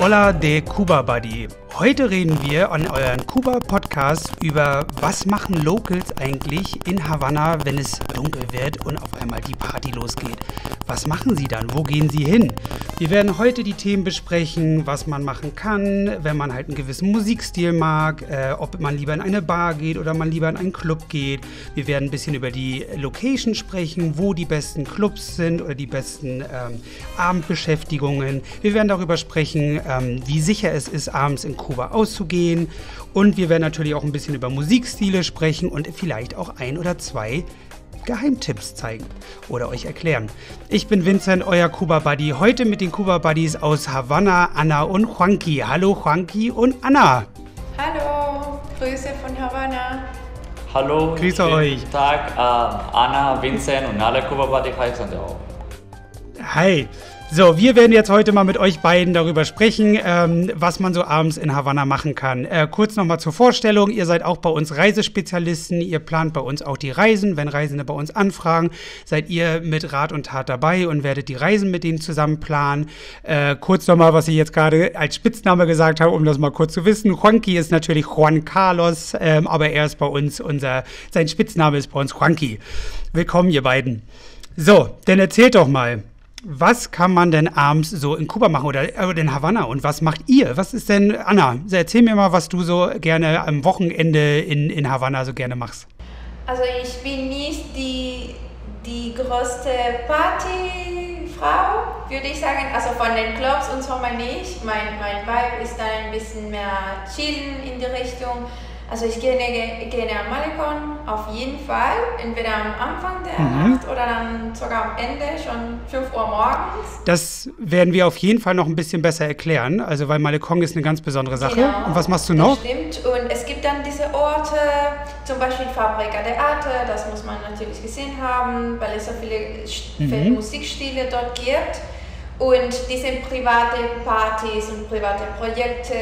Hola de Cuba Buddy. Heute reden wir an euren Kuba-Podcast über, was machen Locals eigentlich in Havanna, wenn es dunkel wird und auf einmal die Party losgeht. Was machen sie dann? Wo gehen sie hin? Wir werden heute die Themen besprechen, was man machen kann, wenn man halt einen gewissen Musikstil mag, äh, ob man lieber in eine Bar geht oder man lieber in einen Club geht. Wir werden ein bisschen über die Location sprechen, wo die besten Clubs sind oder die besten ähm, Abendbeschäftigungen. Wir werden darüber sprechen, ähm, wie sicher es ist, abends in Kuba auszugehen. Und wir werden natürlich auch ein bisschen über Musikstile sprechen und vielleicht auch ein oder zwei Geheimtipps zeigen oder euch erklären. Ich bin Vincent, euer Kuba Buddy. Heute mit den Kuba Buddies aus Havanna, Anna und Juanqui. Hallo Juanqui und Anna. Hallo, Grüße von Havanna. Hallo, Grüße schönen euch. Tag, äh, Anna, Vincent und alle Kuba Buddy heißen auch. Hi. So, wir werden jetzt heute mal mit euch beiden darüber sprechen, ähm, was man so abends in Havanna machen kann. Äh, kurz nochmal zur Vorstellung. Ihr seid auch bei uns Reisespezialisten. Ihr plant bei uns auch die Reisen. Wenn Reisende bei uns anfragen, seid ihr mit Rat und Tat dabei und werdet die Reisen mit denen zusammen planen. Äh, kurz nochmal, was ich jetzt gerade als Spitzname gesagt habe, um das mal kurz zu wissen. Juanqui ist natürlich Juan Carlos, ähm, aber er ist bei uns unser, sein Spitzname ist bei uns Juanqui. Willkommen, ihr beiden. So, dann erzählt doch mal. Was kann man denn abends so in Kuba machen oder, in Havanna und was macht ihr? Was ist denn, Anna, erzähl mir mal, was du so gerne am Wochenende in, in Havanna so gerne machst. Also ich bin nicht die, die größte Partyfrau, würde ich sagen. Also von den Clubs und so mal nicht. Mein, mein Vibe ist dann ein bisschen mehr chillen in die Richtung. Also ich gehe ge- gerne am Malecon auf jeden Fall, entweder am Anfang der Mhm. Nacht oder dann sogar am Ende, schon 5 Uhr morgens. Das werden wir auf jeden Fall noch ein bisschen besser erklären, also weil Malekong ist eine ganz besondere Sache. Genau, Und was machst du das noch? Stimmt. Und es gibt dann diese Orte, zum Beispiel Fabrica de Arte, das muss man natürlich gesehen haben, weil es so viele, Mhm. Musikstile dort gibt. Und diese private Partys und private Projekte,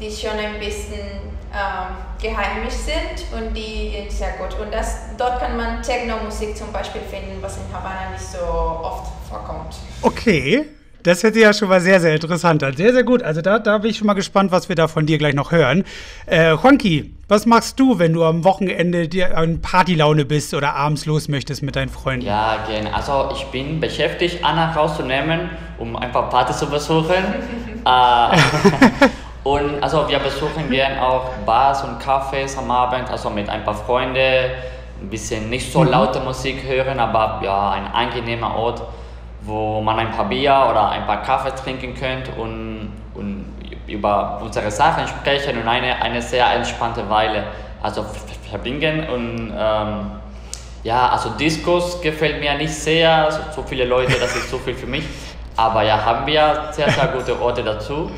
die schon ein bisschen ähm, geheimlich sind und die sind sehr gut. Und das, dort kann man Techno-Musik zum Beispiel finden, was in Havanna nicht so oft vorkommt. Okay, das hört sich ja schon mal sehr, sehr interessant an. Sehr, sehr gut. Also da, da bin ich schon mal gespannt, was wir da von dir gleich noch hören. Äh, Juanqui, was machst du, wenn du am Wochenende dir an Partylaune bist oder abends los möchtest mit deinen Freunden? Ja, gerne. Also ich bin beschäftigt, Anna rauszunehmen, um ein paar Partys zu besuchen. äh, und also wir besuchen gerne auch Bars und Cafés am Abend, also mit ein paar Freunden, ein bisschen nicht so laute Musik hören, aber ja, ein angenehmer Ort, wo man ein paar Bier oder ein paar Kaffee trinken könnte und, und über unsere Sachen sprechen und eine, eine sehr entspannte Weile also ver- ver- verbringen und ähm, ja, also Discos gefällt mir nicht sehr, so, so viele Leute, das ist so viel für mich. Aber ja, haben wir sehr, sehr gute Orte dazu.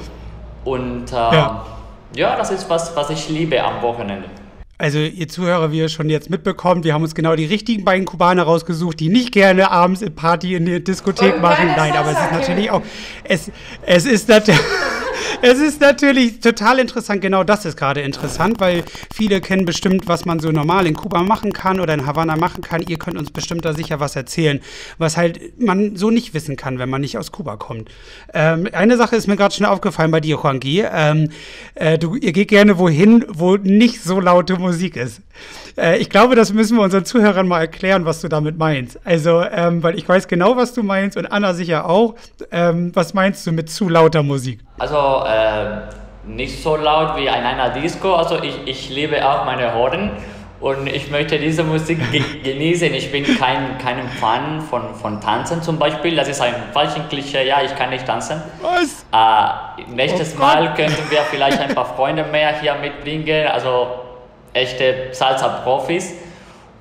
Und ähm, Ja. ja. das ist was, was ich liebe am Wochenende. Also, ihr Zuhörer, wie ihr schon jetzt mitbekommt, wir haben uns genau die richtigen beiden Kubaner rausgesucht, die nicht gerne abends in Party in der Diskothek Und machen. Nein, aber es ist natürlich auch. Es, es ist natürlich. Es ist natürlich total interessant, genau das ist gerade interessant, weil viele kennen bestimmt, was man so normal in Kuba machen kann oder in Havanna machen kann. Ihr könnt uns bestimmt da sicher was erzählen, was halt man so nicht wissen kann, wenn man nicht aus Kuba kommt. Ähm, eine Sache ist mir gerade schon aufgefallen bei dir, Juanqui. Ähm, äh, du, ihr geht gerne wohin, wo nicht so laute Musik ist. Äh, ich glaube, das müssen wir unseren Zuhörern mal erklären, was du damit meinst. Also, ähm, weil ich weiß genau, was du meinst und Anna sicher auch. Ähm, was meinst du mit zu lauter Musik? Also äh, nicht so laut wie in einer Disco. Also ich, ich liebe auch meine Horden und ich möchte diese Musik ge genießen. Ich bin kein, kein Fan von, von Tanzen zum Beispiel. Das ist ein falsches Klischee. Ja, ich kann nicht tanzen. Was? Äh, nächstes Oh. Mal könnten wir vielleicht ein paar Freunde mehr hier mitbringen, also echte Salsa-Profis.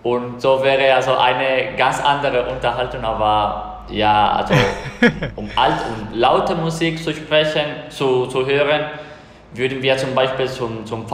Und so wäre also eine ganz andere Unterhaltung, aber ja, also um alt und laute Musik zu sprechen, zu, zu hören, würden wir zum Beispiel zum, zum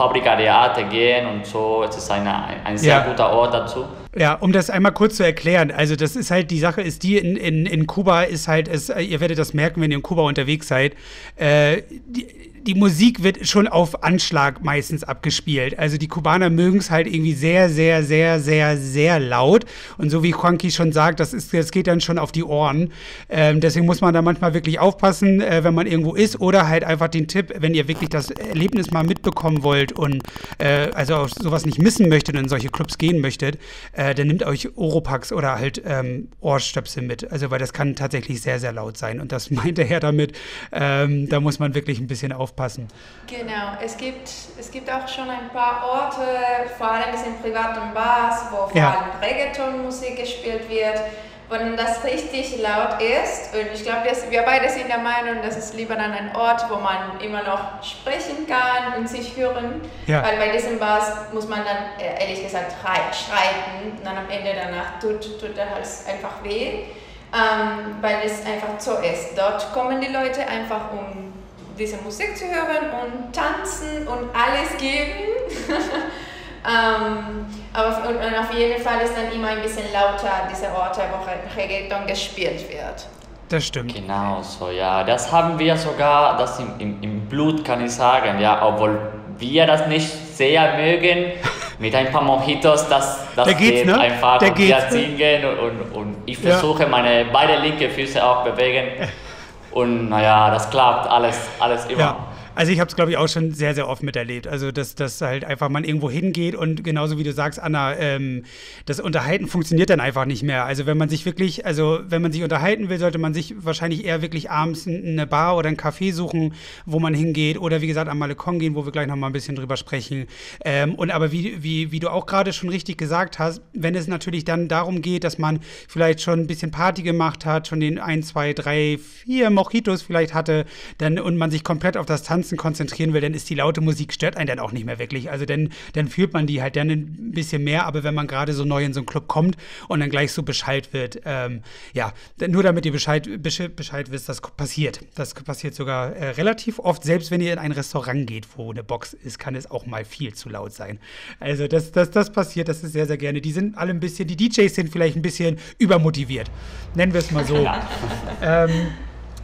Arte gehen und so. Es ist eine, ein, ein sehr Ja. guter Ort dazu. Ja, um das einmal kurz zu erklären. Also, das ist halt, die Sache ist die, in, in, in Kuba ist halt, es, ihr werdet das merken, wenn ihr in Kuba unterwegs seid. Äh, die, die Musik wird schon auf Anschlag meistens abgespielt. Also die Kubaner mögen es halt irgendwie sehr, sehr, sehr, sehr, sehr laut. Und so wie Juanqui schon sagt, das, ist, das geht dann schon auf die Ohren. Ähm, deswegen muss man da manchmal wirklich aufpassen, äh, wenn man irgendwo ist. Oder halt einfach den Tipp, wenn ihr wirklich das Erlebnis mal mitbekommen wollt und äh, also auch sowas nicht missen möchtet und in solche Clubs gehen möchtet, äh, dann nehmt euch Oropax oder halt ähm, Ohrstöpsel mit. Also weil das kann tatsächlich sehr, sehr laut sein. Und das meint der Herr damit. Ähm, da muss man wirklich ein bisschen aufpassen aufpassen. Genau, es gibt, es gibt auch schon ein paar Orte, vor allem in privaten Bars, wo vor ja. allem Reggaeton-Musik gespielt wird, wo dann das richtig laut ist. Und ich glaube, wir beide sind der Meinung, das ist lieber dann ein Ort, wo man immer noch sprechen kann und sich hören. Ja. Weil bei diesen Bars muss man dann äh, ehrlich gesagt schreiten und dann am Ende danach tut, tut der Hals einfach weh. Ähm, weil es einfach so ist. Dort kommen die Leute einfach um diese Musik zu hören und tanzen und alles geben. ähm, aber und, und auf jeden Fall ist dann immer ein bisschen lauter diese Orte, wo Reggaeton gespielt wird. Das stimmt. Genau so, ja. Das haben wir sogar, das im, im, im Blut kann ich sagen, ja, obwohl wir das nicht sehr mögen, mit ein paar Mojitos, das, das da geht ne? einfach. Da und wir singen und, und, und ich versuche ja. meine beide linke Füße auch bewegen. Und naja, das klappt alles, alles immer. Ja. Also ich habe es, glaube ich, auch schon sehr, sehr oft miterlebt. Also, dass, dass halt einfach man irgendwo hingeht und genauso wie du sagst, Anna, ähm, das Unterhalten funktioniert dann einfach nicht mehr. Also wenn man sich wirklich, also wenn man sich unterhalten will, sollte man sich wahrscheinlich eher wirklich abends eine Bar oder ein Café suchen, wo man hingeht. Oder wie gesagt, am Malekon gehen, wo wir gleich noch mal ein bisschen drüber sprechen. Ähm, und aber wie, wie, wie du auch gerade schon richtig gesagt hast, wenn es natürlich dann darum geht, dass man vielleicht schon ein bisschen Party gemacht hat, schon den ein, zwei, drei, vier Mojitos vielleicht hatte, dann und man sich komplett auf das Tanzen Tanzen konzentrieren will, dann ist die laute Musik, stört einen dann auch nicht mehr wirklich. Also dann, dann fühlt man die halt dann ein bisschen mehr, aber wenn man gerade so neu in so einen Club kommt und dann gleich so Bescheid wird, ähm, ja, nur damit ihr Bescheid, Bescheid wisst, das passiert. Das passiert sogar äh, relativ oft, selbst wenn ihr in ein Restaurant geht, wo eine Box ist, kann es auch mal viel zu laut sein. Also das, das, das passiert, das ist sehr, sehr gerne. Die sind alle ein bisschen, die DJs sind vielleicht ein bisschen übermotiviert. Nennen wir es mal so. ähm,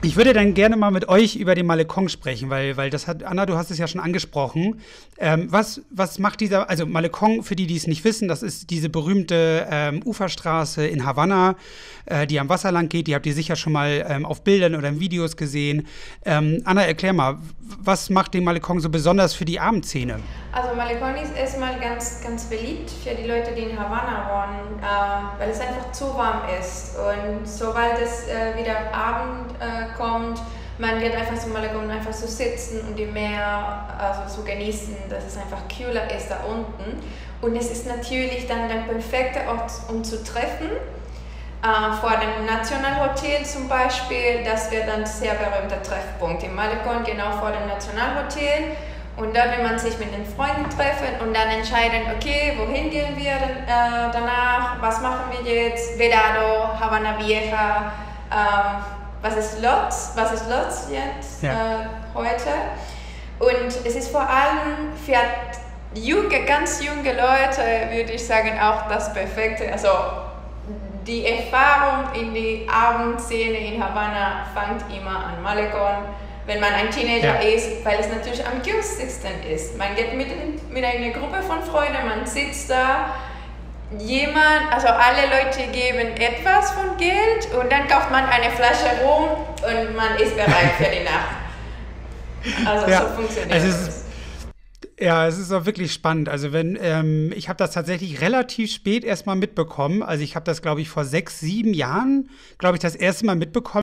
ich würde dann gerne mal mit euch über den Malekong sprechen, weil, weil das hat, Anna, du hast es ja schon angesprochen. Ähm, was, was macht dieser, also Malekong, für die, die es nicht wissen, das ist diese berühmte ähm, Uferstraße in Havanna, äh, die am Wasser lang geht. Die habt ihr sicher schon mal ähm, auf Bildern oder in Videos gesehen. Ähm, Anna, erklär mal, was macht den Malekong so besonders für die Abendszene? Also Malekong ist erstmal ganz, ganz beliebt für die Leute, die in Havanna wohnen, äh, weil es einfach zu warm ist. Und sobald es äh, wieder Abend äh, kommt, man geht einfach zum Malekong einfach so sitzen und die Meer also zu genießen, dass es einfach kühler ist da unten. Und es ist natürlich dann der perfekte Ort, um zu treffen äh, vor dem Nationalhotel zum Beispiel, das wird ein sehr berühmter Treffpunkt im Malekon, genau vor dem Nationalhotel. Und dort will man sich mit den Freunden treffen und dann entscheiden, okay, wohin gehen wir äh, danach, was machen wir jetzt, Vedado, Havana Vieja, äh, was ist Lotz, was ist Lotz jetzt ja. äh, heute. Und es ist vor allem für junge, ganz junge Leute, würde ich sagen, auch das Perfekte. Also die Erfahrung in die Abendszene in Havanna fängt immer an Malecon, wenn man ein Teenager ja. ist, weil es natürlich am günstigsten ist. Man geht mit, mit einer Gruppe von Freunden, man sitzt da, jemand, also alle Leute geben etwas von Geld und dann kauft man eine Flasche rum und man ist bereit für die Nacht. Also ja. so funktioniert es. Ja, es ist auch wirklich spannend. Also wenn ähm, ich habe das tatsächlich relativ spät erstmal mitbekommen. Also ich habe das, glaube ich, vor sechs, sieben Jahren, glaube ich, das erste Mal mitbekommen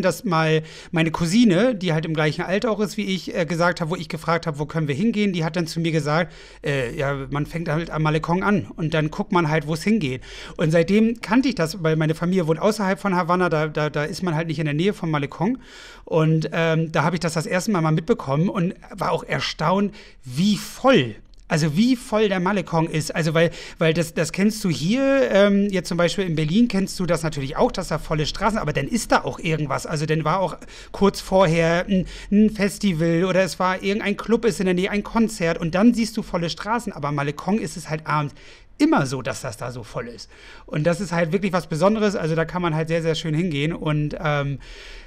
dass mal meine Cousine, die halt im gleichen Alter auch ist wie ich, äh, gesagt hat, wo ich gefragt habe, wo können wir hingehen, die hat dann zu mir gesagt, äh, ja, man fängt halt am Malekong an und dann guckt man halt, wo es hingeht. Und seitdem kannte ich das, weil meine Familie wohnt außerhalb von Havanna, da, da, da ist man halt nicht in der Nähe vom Malekong. Und ähm, da habe ich das das erste Mal mal mitbekommen und war auch erstaunt, wie voll also wie voll der Malekong ist. Also weil, weil das, das kennst du hier, ähm, jetzt zum Beispiel in Berlin kennst du das natürlich auch, dass da volle Straßen, aber dann ist da auch irgendwas. Also dann war auch kurz vorher ein, ein Festival oder es war irgendein Club ist in der Nähe, ein Konzert und dann siehst du volle Straßen. Aber Malekong ist es halt abends immer so, dass das da so voll ist. Und das ist halt wirklich was Besonderes. Also da kann man halt sehr, sehr schön hingehen. Und ähm,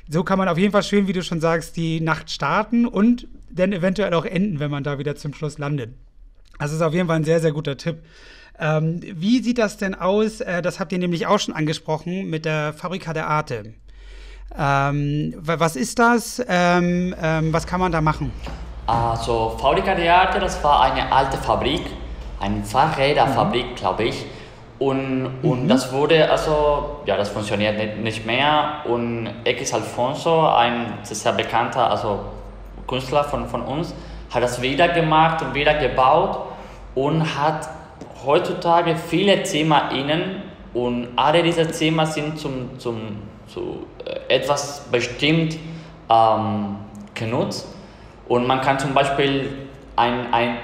so kann man auf jeden Fall schön, wie du schon sagst, die Nacht starten und dann eventuell auch enden, wenn man da wieder zum Schluss landet. Das ist auf jeden Fall ein sehr, sehr guter Tipp. Ähm, wie sieht das denn aus? Äh, das habt ihr nämlich auch schon angesprochen mit der Fabrika der Arte. Ähm, was ist das? Ähm, ähm, was kann man da machen? Also Fabrika der Arte, das war eine alte Fabrik, eine Fahrräderfabrik, mhm. glaube ich. Und, und mhm. das wurde, also, ja, das funktioniert nicht, nicht mehr. Und X Alfonso, ein sehr bekannter also Künstler von, von uns, hat das wieder gemacht und wieder gebaut und hat heutzutage viele Zimmer innen und alle diese Zimmer sind zum, zum, zu äh, etwas bestimmt ähm, genutzt. Und man kann zum Beispiel ein, ein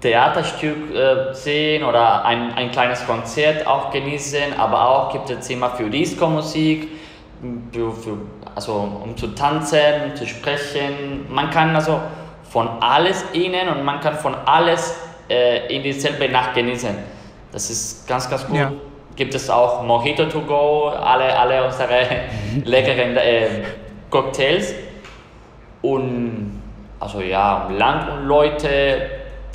Theaterstück äh, sehen oder ein, ein kleines Konzert auch genießen, aber auch gibt es Zimmer für Disco-Musik, für, für, also um zu tanzen, zu sprechen. Man kann also von alles innen und man kann von alles äh, in dieselbe Nacht genießen. Das ist ganz, ganz gut. Ja. Gibt es auch Mojito to go, alle, alle unsere leckeren äh, Cocktails. Und also ja, Land und Leute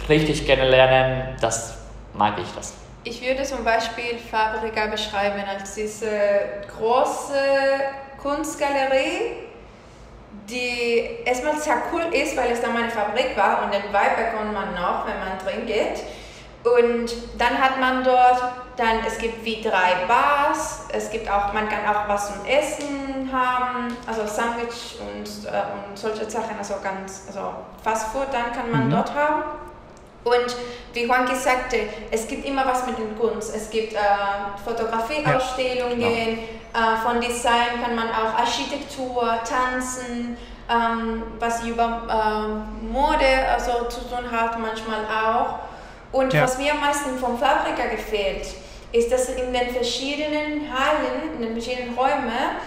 richtig kennenlernen, das mag ich das. Ich würde zum Beispiel Fabrika beschreiben als diese große Kunstgalerie, die erstmal sehr cool ist, weil es dann meine Fabrik war und den Vibe bekommt man noch, wenn man drin geht. Und dann hat man dort, dann, es gibt wie drei Bars, es gibt auch, man kann auch was zum Essen haben, also Sandwich und, äh, und solche Sachen, also ganz, also Fast Food, dann kann man mhm. dort haben. Und wie Juan sagte, es gibt immer was mit den Kunst. Es gibt äh, Fotografieausstellungen, ja, genau. äh, von Design kann man auch Architektur, Tanzen, ähm, was über äh, Mode also zu tun hat, manchmal auch. Und ja. was mir am meisten vom Fabrika gefällt, ist, dass in den verschiedenen Hallen, in den verschiedenen Räumen,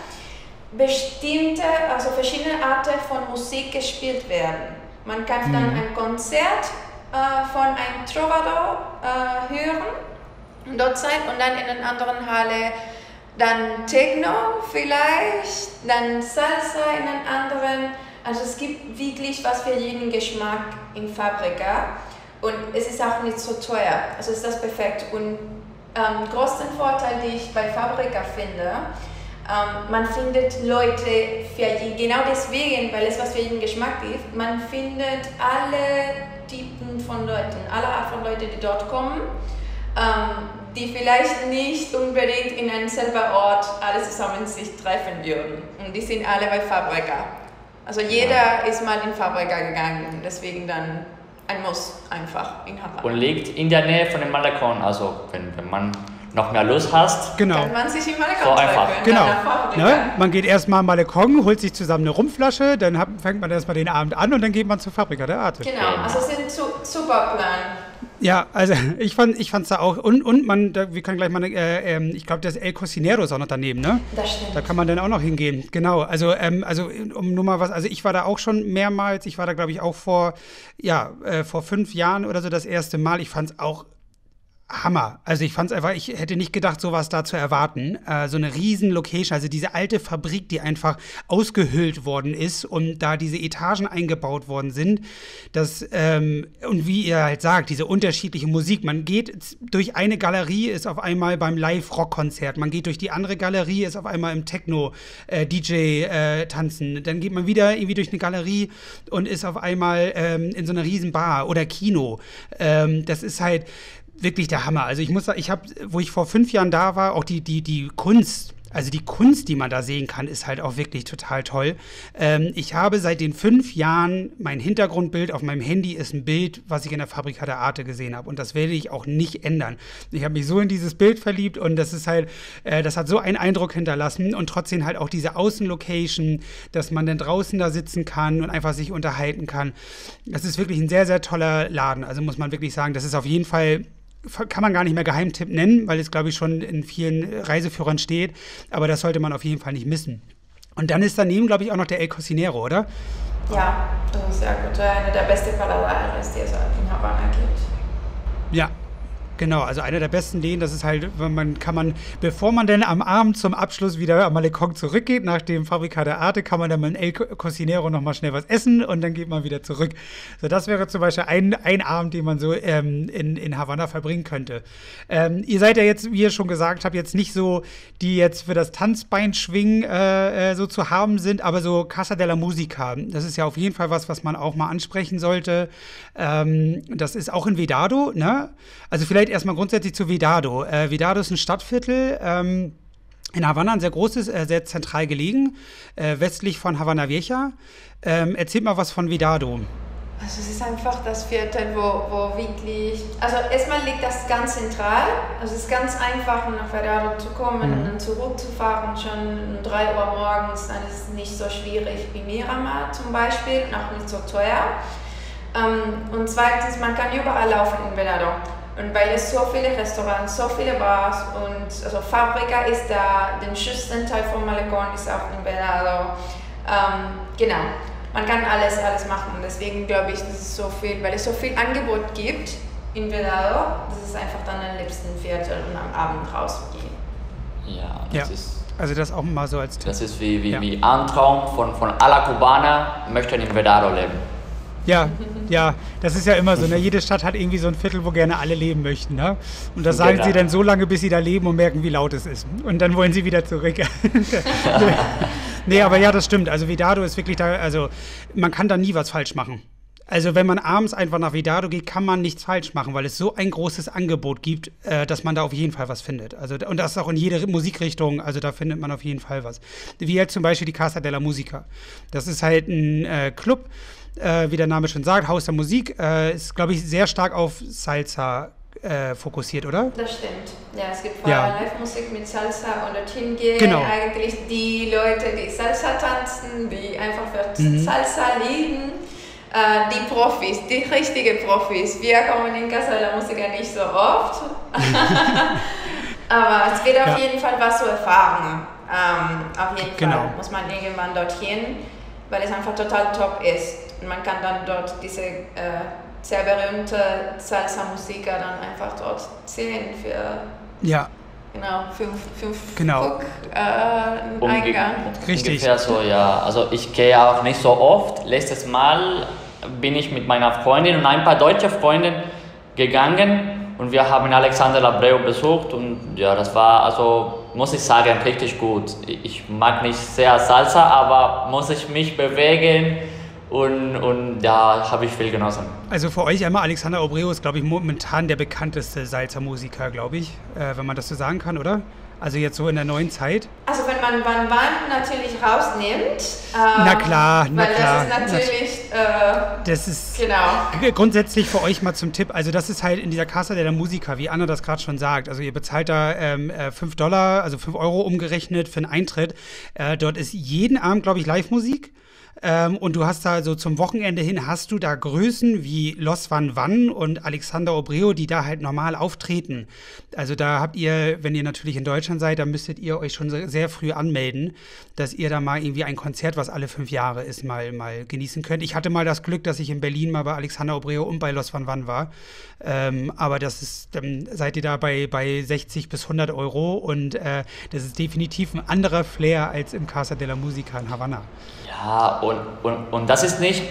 bestimmte, also verschiedene Arten von Musik gespielt werden. Man kann mhm. dann ein Konzert äh, von einem Trovador äh, hören dort sein und dann in einer anderen Halle dann Techno vielleicht, dann Salsa in einer anderen. Also es gibt wirklich was für jeden Geschmack in Fabrika. Und es ist auch nicht so teuer. Also ist das perfekt. Und ähm, größten Vorteil, den ich bei Fabrika finde, ähm, man findet Leute für jeden, genau deswegen, weil es was für jeden Geschmack gibt, man findet alle von Leuten, alle Art von Leuten, die dort kommen, ähm, die vielleicht nicht unbedingt in einem selben Ort alle zusammen sich treffen würden. Und die sind alle bei Fabrika. Also jeder ist mal in Fabrika gegangen, deswegen dann ein Muss einfach in Havanna. Und liegt in der Nähe von dem Balkon, also wenn, wenn man noch mehr Lust hast, genau. kann man sich im Balkon so einfach. Genau. Ne? Man geht erstmal am Balkon, holt sich zusammen eine Rumflasche, dann hat, fängt man erstmal den Abend an und dann geht man zur Fabrika der Arte. Genau, also es ist ein super Plan. Ja, also ich fand ich fand's da auch und und man da, wir können gleich mal äh, äh, ich glaube das El Cocinero ist auch noch daneben, ne? Das stimmt. Da kann man dann auch noch hingehen. Genau. Also ähm, also um nur mal was, also ich war da auch schon mehrmals, ich war da glaube ich auch vor ja, äh, vor fünf Jahren oder so das erste Mal. Ich fand es auch Hammer. Also ich fand es einfach, ich hätte nicht gedacht, sowas da zu erwarten. Äh, so eine riesen Location, also diese alte Fabrik, die einfach ausgehöhlt worden ist und da diese Etagen eingebaut worden sind. Das, ähm, und wie ihr halt sagt, diese unterschiedliche Musik. Man geht durch eine Galerie, ist auf einmal beim Live-Rock-Konzert. Man geht durch die andere Galerie, ist auf einmal im Techno-DJ-Tanzen. Äh, Dann geht man wieder irgendwie durch eine Galerie und ist auf einmal ähm, in so einer riesen Bar oder Kino. Ähm, das ist halt wirklich der Hammer. Also ich muss sagen, ich habe, wo ich vor fünf Jahren da war, auch die, die, die Kunst, also die Kunst, die man da sehen kann, ist halt auch wirklich total toll. Ähm, ich habe seit den fünf Jahren mein Hintergrundbild auf meinem Handy ist ein Bild, was ich in der Fabrika der Arte gesehen habe. Und das werde ich auch nicht ändern. Ich habe mich so in dieses Bild verliebt und das ist halt, äh, das hat so einen Eindruck hinterlassen und trotzdem halt auch diese Außenlocation, dass man dann draußen da sitzen kann und einfach sich unterhalten kann. Das ist wirklich ein sehr, sehr toller Laden. Also muss man wirklich sagen, das ist auf jeden Fall kann man gar nicht mehr Geheimtipp nennen, weil es, glaube ich, schon in vielen Reiseführern steht. Aber das sollte man auf jeden Fall nicht missen. Und dann ist daneben, glaube ich, auch noch der El Cocinero, oder? Ja, das ist sehr gut. Einer der besten Palawares, die es in Havanna gibt. Ja, Genau, also einer der besten Läden, das ist halt, man kann man, bevor man dann am Abend zum Abschluss wieder am Malecon zurückgeht, nach dem Fabrika der Arte, kann man dann in El Cocinero nochmal schnell was essen und dann geht man wieder zurück. So, das wäre zum Beispiel ein, ein Abend, den man so ähm, in, in Havanna verbringen könnte. Ähm, ihr seid ja jetzt, wie ihr schon gesagt habt, jetzt nicht so, die jetzt für das Tanzbein schwingen äh, äh, so zu haben sind, aber so Casa de la Musica, das ist ja auf jeden Fall was, was man auch mal ansprechen sollte. Ähm, das ist auch in Vedado, ne? Also vielleicht erstmal grundsätzlich zu Vedado. Äh, Vedado ist ein Stadtviertel. Ähm, in Havanna ein sehr großes, äh, sehr zentral gelegen, äh, westlich von Havana Vieja. Ähm, erzählt mal was von Vedado. Also es ist einfach das Viertel, wo, wo wirklich, also erstmal liegt das ganz zentral, also es ist ganz einfach, nach Vedado zu kommen mhm. und zurückzufahren, schon um 3 Uhr morgens, dann ist es nicht so schwierig wie Miramar zum Beispiel und auch nicht so teuer. Ähm, und zweitens, man kann überall laufen in Vedado. Und weil es so viele Restaurants, so viele Bars und also Fabrika ist da, den schönsten Teil von Malecon ist auch in Venado. Ähm, genau, man kann alles, alles machen. Deswegen glaube ich, dass es so viel, weil es so viel Angebot gibt in Venado, das ist einfach dann am liebsten Viertel und am Abend rausgehen. Ja, das ja. ist. Also das auch mal so als Tipp. Das ist wie, wie, ja. wie ein Traum von, von aller Kubaner möchten in Vedado leben. Ja, ja, das ist ja immer so. Ne? Jede Stadt hat irgendwie so ein Viertel, wo gerne alle leben möchten. Ne? Und das sagen genau. sie dann so lange, bis sie da leben und merken, wie laut es ist. Und dann wollen sie wieder zurück. nee, aber ja, das stimmt. Also Vidado ist wirklich da, also man kann da nie was falsch machen. Also wenn man abends einfach nach Vidado geht, kann man nichts falsch machen, weil es so ein großes Angebot gibt, äh, dass man da auf jeden Fall was findet. Also und das ist auch in jeder Musikrichtung, also da findet man auf jeden Fall was. Wie halt zum Beispiel die Casa della Musica. Das ist halt ein äh, Club, äh, wie der Name schon sagt, Haus der Musik, äh, ist, glaube ich, sehr stark auf Salsa äh, fokussiert, oder? Das stimmt. Ja, es gibt vor allem ja. Live-Musik mit Salsa und dorthin gehen genau. eigentlich die Leute, die Salsa tanzen, die einfach für mhm. Salsa lieben. Äh, die Profis, die richtigen Profis. Wir kommen in Casa de la Musica nicht so oft. Aber es wird auf ja. jeden Fall was zu erfahren. Ähm, auf jeden genau. Fall muss man irgendwann dorthin, weil es einfach total top ist man kann dann dort diese äh, sehr berühmte Salsa-Musiker dann einfach dort sehen für ja. genau fünf, fünf genau. Guck, äh, Eingang. Richtig. Ungefähr so, ja. Also ich gehe auch nicht so oft. Letztes Mal bin ich mit meiner Freundin und ein paar deutsche Freunden gegangen und wir haben Alexander Labreu besucht und ja, das war also, muss ich sagen, richtig gut. Ich mag nicht sehr Salsa, aber muss ich mich bewegen und, und da habe ich viel genossen. Also für euch einmal, Alexander Obreo ist, glaube ich, momentan der bekannteste Salzer-Musiker, glaube ich, äh, wenn man das so sagen kann, oder? Also jetzt so in der neuen Zeit? Also wenn man Van Van natürlich rausnimmt. Ähm, na klar, na weil klar. Das ist natürlich. Äh, das ist genau. grundsätzlich für euch mal zum Tipp. Also das ist halt in dieser Casa der Musiker, wie Anna das gerade schon sagt. Also ihr bezahlt da ähm, 5 äh, Dollar, also 5 Euro umgerechnet für einen Eintritt. Äh, dort ist jeden Abend, glaube ich, Live-Musik. Ähm, und du hast da so zum Wochenende hin, hast du da Größen wie Los Van Van und Alexander Obreo, die da halt normal auftreten. Also da habt ihr, wenn ihr natürlich in Deutschland seid, dann müsstet ihr euch schon sehr früh anmelden, dass ihr da mal irgendwie ein Konzert, was alle fünf Jahre ist, mal, mal genießen könnt. Ich hatte mal das Glück, dass ich in Berlin mal bei Alexander Obreo und bei Los Van Van war. Ähm, aber das ist, dann seid ihr da bei, bei 60 bis 100 Euro und äh, das ist definitiv ein anderer Flair als im Casa de la Musica in Havanna. Ja, und, und, und das ist nicht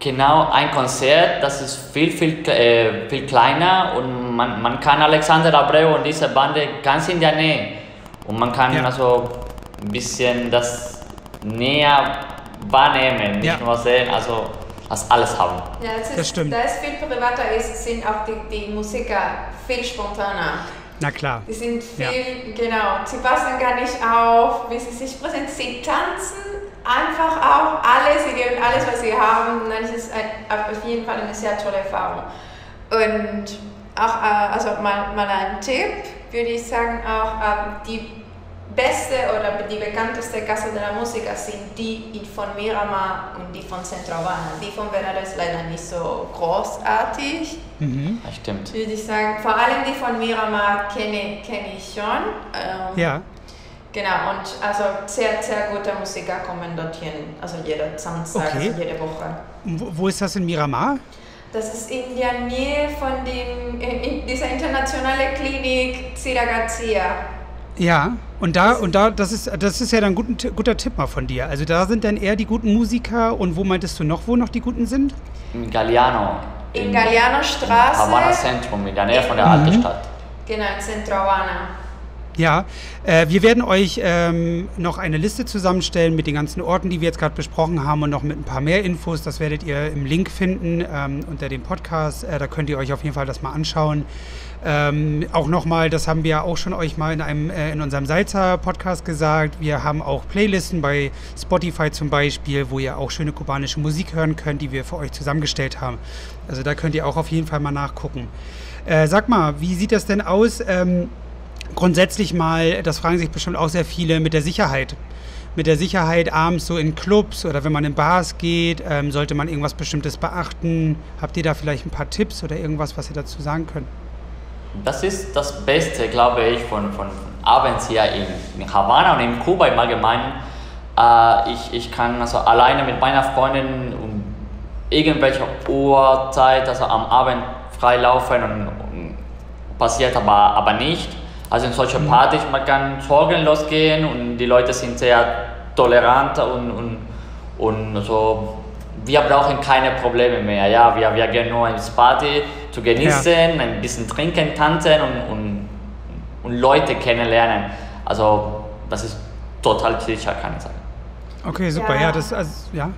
genau ein Konzert, das ist viel, viel, äh, viel kleiner und man, man kann Alexander Abreu und diese Bande ganz in der Nähe. Und man kann ja. also ein bisschen das näher wahrnehmen, nicht ja. nur sehen, also das alles haben. Ja, das, ist, das stimmt. Da es viel privater ist, sind auch die, die Musiker viel spontaner. Na klar. Die sind viel, ja. genau, sie passen gar nicht auf, wie sie sich präsentieren. Sie tanzen einfach auch alles, sie geben alles, was sie haben und dann ist es auf jeden Fall eine sehr tolle Erfahrung. Und auch, äh, also mal, mal ein Tipp, würde ich sagen, auch ähm, die beste oder die bekannteste Casa de la Musica sind die von Miramar und die von Centro Habana. Die von Venado ist leider nicht so großartig. Mhm. Das stimmt. Würde ich sagen, vor allem die von Miramar kenne, kenne ich schon. Ähm, ja. Genau, und also sehr, sehr gute Musiker kommen dorthin, also jeder Samstag, okay. also jede Woche. Wo, wo ist das in Miramar? Das ist in der Nähe von dem, in dieser internationalen Klinik Ziragazia. Ja, und da, und da, das ist, das ist ja dann ein guter, guter Tipp mal von dir. Also da sind dann eher die guten Musiker und wo meintest du noch, wo noch die guten sind? In Galliano. In, in Galliano Straße. Havana Zentrum, in der Nähe von der alten mhm. Stadt. Genau, in Centro Havana. Ja, äh, wir werden euch ähm, noch eine Liste zusammenstellen mit den ganzen Orten, die wir jetzt gerade besprochen haben und noch mit ein paar mehr Infos. Das werdet ihr im Link finden ähm, unter dem Podcast. Äh, da könnt ihr euch auf jeden Fall das mal anschauen. Ähm, auch nochmal, das haben wir auch schon euch mal in, einem, äh, in unserem Salzer-Podcast gesagt. Wir haben auch Playlisten bei Spotify zum Beispiel, wo ihr auch schöne kubanische Musik hören könnt, die wir für euch zusammengestellt haben. Also da könnt ihr auch auf jeden Fall mal nachgucken. Äh, sag mal, wie sieht das denn aus? Ähm, grundsätzlich mal, das fragen sich bestimmt auch sehr viele, mit der Sicherheit. Mit der Sicherheit abends so in Clubs oder wenn man in Bars geht, ähm, sollte man irgendwas Bestimmtes beachten? Habt ihr da vielleicht ein paar Tipps oder irgendwas, was ihr dazu sagen könnt? Das ist das Beste, glaube ich, von, von abends hier in, in Havanna und in Kuba im Allgemeinen. Äh, ich, ich kann also alleine mit meiner Freundin um irgendwelche Uhrzeit, also am Abend freilaufen und, und passiert aber, aber nicht. Also in solchen. Partys, man kann sorgenlos gehen und die Leute sind sehr tolerant und, und, und also wir brauchen keine Probleme mehr. Ja, wir, wir gehen nur ins Party zu genießen, ja. ein bisschen trinken, tanzen und, und, und Leute kennenlernen. Also das ist total sicher, kann ich sagen. Okay, super. Ja, ja das also, ja.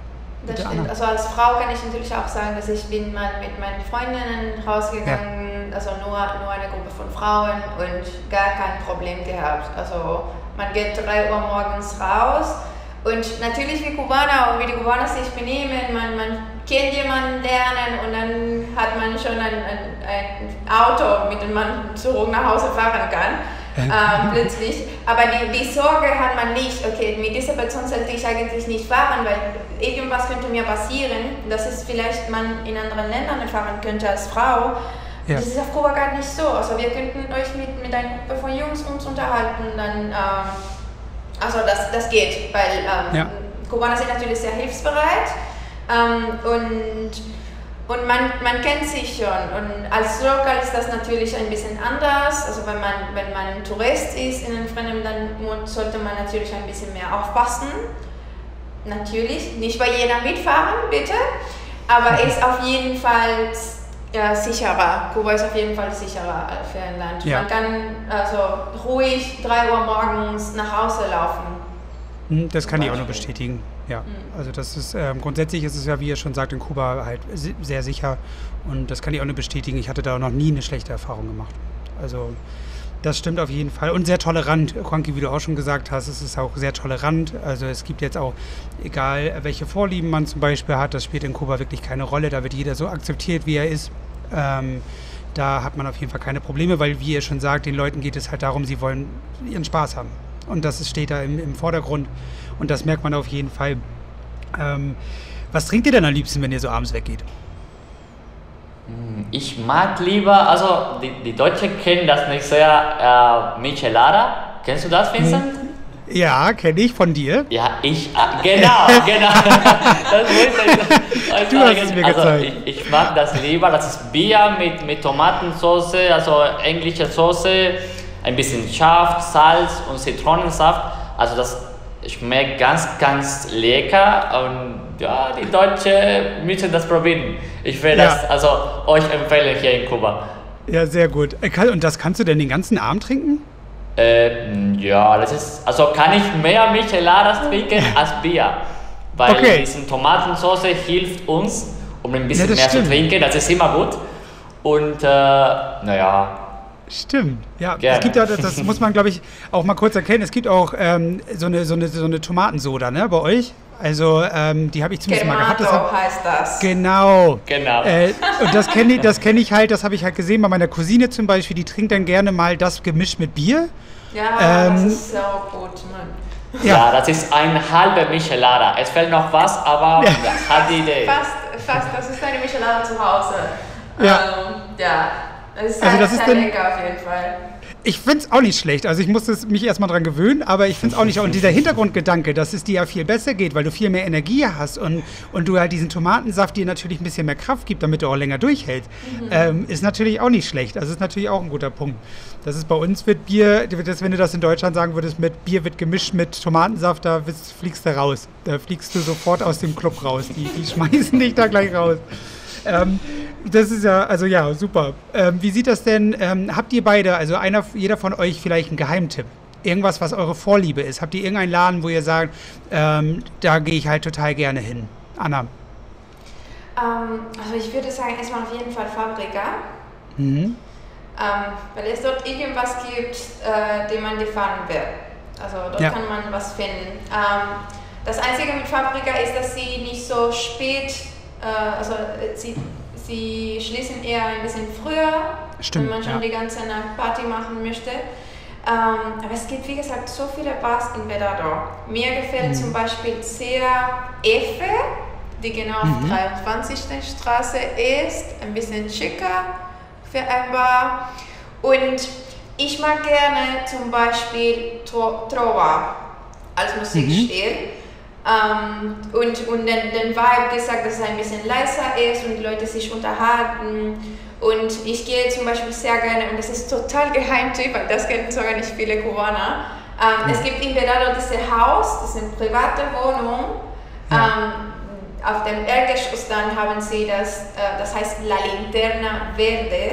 Das stimmt. Also als Frau kann ich natürlich auch sagen, dass ich bin mal mit meinen Freundinnen rausgegangen, ja. also nur, nur eine Gruppe von Frauen und gar kein Problem gehabt. Also man geht drei Uhr morgens raus und natürlich wie Kubaner und wie die Kubaner sich benehmen, man, man kennt jemanden lernen und dann hat man schon ein, ein, ein Auto, mit dem man zurück nach Hause fahren kann ähm, plötzlich. Aber die, die Sorge hat man nicht, okay, mit dieser Person sollte ich eigentlich nicht fahren, weil irgendwas könnte mir passieren, das ist vielleicht man in anderen Ländern erfahren könnte als Frau. Ja. Das ist auf Kuba gar nicht so. Also wir könnten euch mit, mit einer Gruppe von Jungs uns unterhalten, dann, ähm, also das, das geht, weil ähm, ja. Kubaner sind natürlich sehr hilfsbereit ähm, und und man, man kennt sich schon. Und als Lokal ist das natürlich ein bisschen anders. Also wenn man, wenn man ein Tourist ist in einem fremden Land, sollte man natürlich ein bisschen mehr aufpassen. Natürlich, nicht bei jeder mitfahren, bitte. Aber ist auf jeden Fall ja, sicherer. Kuba ist auf jeden Fall sicherer für ein Land. Ja. Man kann also ruhig 3 Uhr morgens nach Hause laufen. Hm, das kann ich auch nur bestätigen. Ja, mhm. also das ist ähm, grundsätzlich ist es ja, wie ihr schon sagt, in Kuba halt sehr sicher und das kann ich auch nur bestätigen. Ich hatte da noch nie eine schlechte Erfahrung gemacht. Also das stimmt auf jeden Fall und sehr tolerant. Juanki, wie du auch schon gesagt hast, es ist auch sehr tolerant. Also es gibt jetzt auch, egal welche Vorlieben man zum Beispiel hat, das spielt in Kuba wirklich keine Rolle. Da wird jeder so akzeptiert, wie er ist. Ähm, da hat man auf jeden Fall keine Probleme, weil, wie ihr schon sagt, den Leuten geht es halt darum, sie wollen ihren Spaß haben. Und das steht da im, im Vordergrund. Und das merkt man auf jeden Fall. Ähm, was trinkt ihr denn am liebsten, wenn ihr so abends weggeht? Hm, ich mag lieber, also die, die Deutschen kennen das nicht sehr, äh, Michelada. Kennst du das, Vincent? Hm. Ja, kenne ich von dir. Ja, ich, äh, genau, genau. das ich, du hast es mir also, gezeigt. Ich, ich, mag das lieber, das ist Bier mit, mit Tomatensauce, also englische Soße, ein bisschen scharf, Salz und Zitronensaft. Also das schmeckt ganz, ganz lecker und ja, die Deutschen müssen das probieren. Ich will ja. das also euch empfehlen hier in Kuba. Ja, sehr gut. Äh, und das kannst du denn den ganzen Abend trinken? Äh, ja, das ist, also kann ich mehr Micheladas trinken als Bier. Weil okay. diese Tomatensauce hilft uns, um ein bisschen ja, mehr stimmt. zu trinken. Das ist immer gut. Und äh, naja, Stimmt, ja. Gerne. Es gibt ja, das muss man, glaube ich, auch mal kurz erkennen. Es gibt auch ähm, so, eine, so, eine, so eine Tomatensoda, ne, bei euch. Also, ähm, die habe ich zumindest Gemato mal gehabt. Das hab, heißt das. Genau. Genau. Äh, und das kenne ich, kenn ich halt, das habe ich halt gesehen bei meiner Cousine zum Beispiel. Die trinkt dann gerne mal das gemischt mit Bier. Ja, ähm, das ist so gut, Mann. Ja. ja. das ist ein halber Michelada. Es fällt noch was, aber ja. hat die Idee. Fast, fast, das ist eine Michelada zu Hause. Ja. Ähm, ja. Das ist also halt das ist dann, lecker auf jeden Fall. ich finde es auch nicht schlecht. Also ich musste mich erstmal dran gewöhnen, aber ich finde es auch nicht. Und dieser Hintergrundgedanke, dass es dir ja viel besser geht, weil du viel mehr Energie hast und, und du halt diesen Tomatensaft dir natürlich ein bisschen mehr Kraft gibt, damit du auch länger durchhältst, mhm. ähm, ist natürlich auch nicht schlecht. Also ist natürlich auch ein guter Punkt. Das ist bei uns wird Bier, das, wenn du das in Deutschland sagen würdest, mit Bier wird gemischt mit Tomatensaft, da fliegst du raus. Da fliegst du sofort aus dem Club raus. Die, die schmeißen dich da gleich raus. Ähm, das ist ja, also ja, super. Ähm, wie sieht das denn, ähm, habt ihr beide, also einer, jeder von euch vielleicht einen Geheimtipp? Irgendwas, was eure Vorliebe ist? Habt ihr irgendeinen Laden, wo ihr sagt, ähm, da gehe ich halt total gerne hin? Anna? Ähm, also ich würde sagen, erstmal auf jeden Fall Fabrika. Mhm. Ähm, weil es dort irgendwas gibt, äh, den man gefahren will. Also dort ja. kann man was finden. das Einzige mit Fabrika ist, dass sie nicht so spät also äh, sie, sie schließen eher ein bisschen früher, Stimmt, wenn man schon ja. die ganze Nacht Party machen möchte. Ähm, aber es gibt, wie gesagt, so viele Bars in Vedado. Mir gefällt mhm. zum Beispiel sehr Efe, die genau mhm. auf 23. Straße ist, ein bisschen schicker für ein Bar. Und ich mag gerne zum Beispiel Trova als Musikstil. Mhm. Ähm, und und den, den Vibe gesagt, dass es ein bisschen leiser ist und die Leute sich unterhalten. Und ich gehe zum Beispiel sehr gerne, und das ist total Geheimtipp, weil das kennen sogar nicht viele Kubaner. Ähm, mhm. Es gibt in Vedado dieses Haus, das ist eine private Wohnung. Ja. Ähm, auf dem Erdgeschoss dann haben sie das, äh, das heißt La Linterna Verde.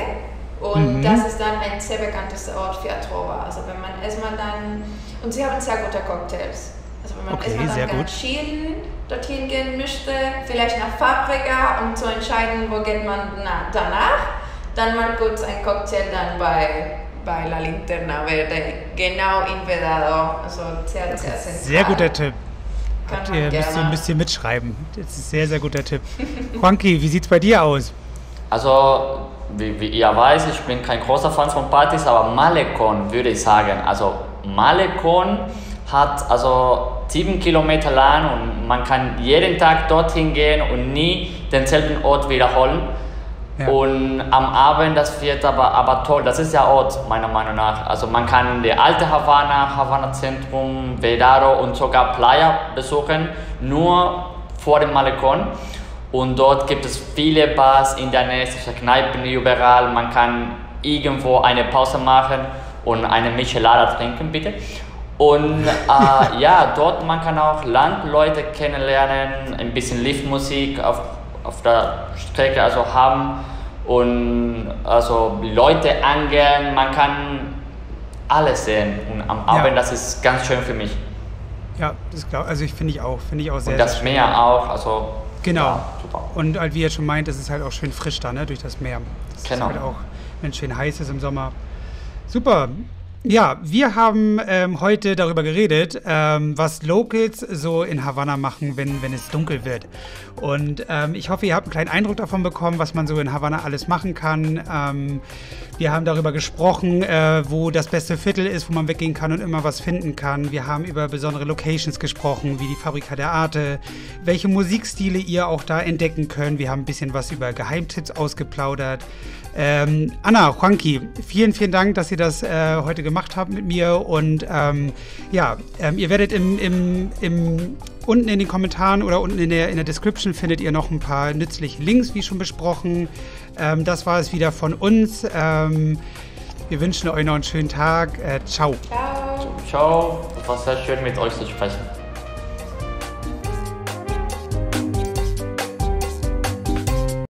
Und mhm. das ist dann ein sehr bekanntes Ort für Trova. Also wenn man erstmal dann, und sie haben sehr gute Cocktails. Wenn man okay, erstmal dann ganz chillen dorthin gehen möchte, vielleicht nach Fabrika, um zu entscheiden, wo geht man danach, dann mal kurz ein Cocktail dann bei, bei La Linterna Verde, genau in Vedado, also sehr, sehr zentral. Sehr guter Tipp. Habt ihr, müsst ihr ein bisschen mitschreiben. Das ist ein sehr, sehr guter Tipp. Juanqui, wie sieht es bei dir aus? Also, wie, wie ihr weiß, ich bin kein großer Fan von Partys, aber Malekon würde ich sagen. Also, Malekon hat also sieben Kilometer lang und man kann jeden Tag dorthin gehen und nie denselben Ort wiederholen. Ja. Und am Abend, das wird aber, aber toll, das ist der Ort meiner Meinung nach. Also man kann die alte Havana, Havana Zentrum, Vedaro und sogar Playa besuchen, nur vor dem Malecon. Und dort gibt es viele Bars in der Nähe, Kneipen überall. Man kann irgendwo eine Pause machen und eine Michelada trinken, bitte. Und äh, ja, dort man kann auch Landleute kennenlernen, ein bisschen Liftmusik auf, auf der Strecke also haben und also Leute angeln, man kann alles sehen und am Abend, ja. das ist ganz schön für mich. Ja, das glaub, also ich finde ich auch, finde ich auch sehr. Und das sehr Meer auch, also genau. Ja, super. Und halt, wie ihr schon meint, es ist halt auch schön frisch da, ne, durch das Meer. Es genau. ist halt auch, wenn es schön heiß ist im Sommer. Super. Ja, wir haben ähm, heute darüber geredet, ähm, was Locals so in Havanna machen, wenn, wenn es dunkel wird. Und ähm, ich hoffe, ihr habt einen kleinen Eindruck davon bekommen, was man so in Havanna alles machen kann. Ähm, wir haben darüber gesprochen, äh, wo das beste Viertel ist, wo man weggehen kann und immer was finden kann. Wir haben über besondere Locations gesprochen, wie die Fabrika der Arte, welche Musikstile ihr auch da entdecken könnt. Wir haben ein bisschen was über Geheimtipps ausgeplaudert. Ähm, Anna, Juanqui, vielen, vielen Dank, dass ihr das äh, heute gemacht habt mit mir. Und ähm, ja, ähm, ihr werdet im, im, im, unten in den Kommentaren oder unten in der, in der Description findet ihr noch ein paar nützliche Links, wie schon besprochen. Ähm, das war es wieder von uns. Ähm, wir wünschen euch noch einen schönen Tag. Äh, ciao. Ciao. Ciao. Es war sehr schön, mit euch zu sprechen.